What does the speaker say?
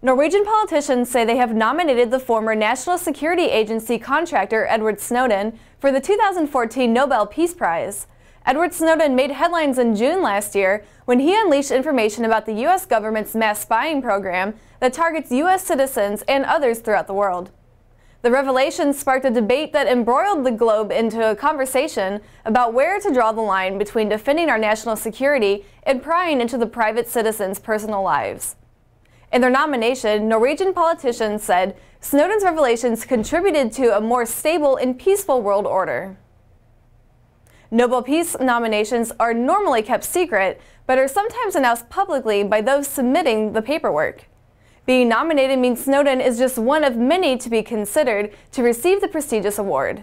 Norwegian politicians say they have nominated the former National Security Agency contractor Edward Snowden for the 2014 Nobel Peace Prize. Edward Snowden made headlines in June last year when he unleashed information about the U.S. government's mass spying program that targets U.S. citizens and others throughout the world. The revelation sparked a debate that embroiled the globe into a conversation about where to draw the line between defending our national security and prying into the private citizens' personal lives. In their nomination, Norwegian politicians said Snowden's revelations contributed to a more stable and peaceful world order. Nobel Peace nominations are normally kept secret, but are sometimes announced publicly by those submitting the paperwork. Being nominated means Snowden is just one of many to be considered to receive the prestigious award.